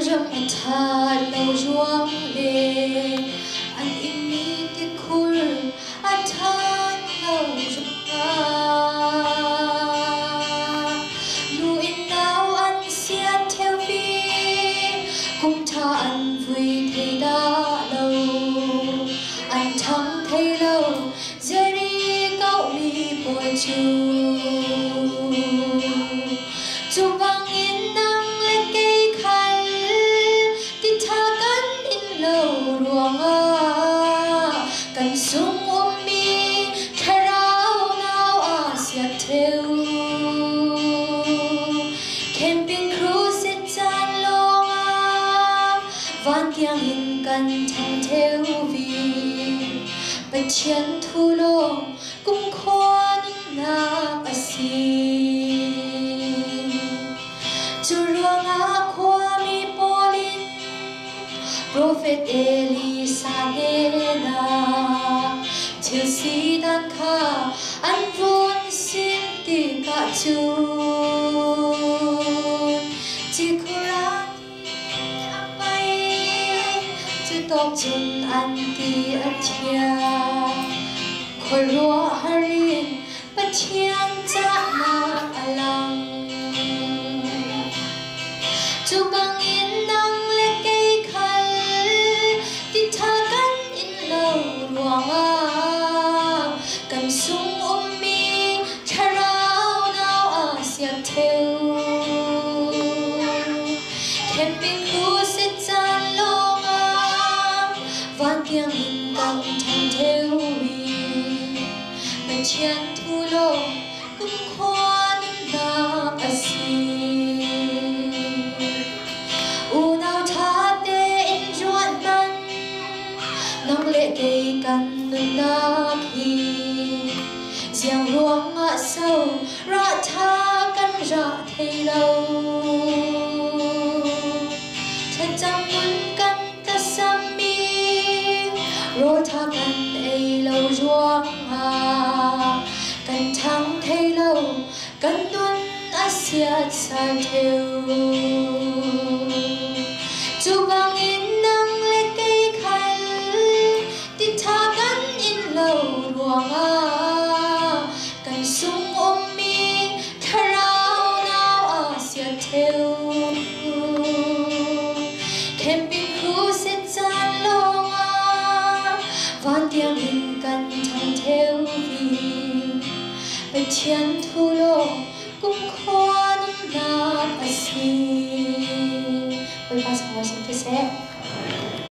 râm thà lâu ruộng lệ anh im mi cái khur anh thà lâu ruộng nu in nào anh xiết theo vi cũng tha anh vui thì đã lâu. Anh thắng thấy lâu giờ đi cậu mi bồi chu kiang in cần thang theo vì bạch chiến thu lô cũng khoan na asi à chu ruang a khoa mi polin prophet elisa na til si dan kha an vun sin ti ka chu chu tok chun an ti athia khoi ro harin pathian cha na alang chú bang yên nang lệ cây khal ti tha gan in lâu ruang à cầm sung ôm mi tharau nào à xiết theo camping cruise trên thu lô, cũng khoan na asi u nào tha te in ruột nan nong lệ cây căn nâng na khi giang ruộng ngã sâu ra tha căn ra thầy lâu. Thật chẳng muốn căn thấy lâu căn tuân á Sia xa theo chu bang in nang le cây khai ti tha kan in lâu ruang a cần sung om mi tharau nào a sia theo thêm cruise bên trên thu lô cũng khoan na asi Oi, passa a voz, você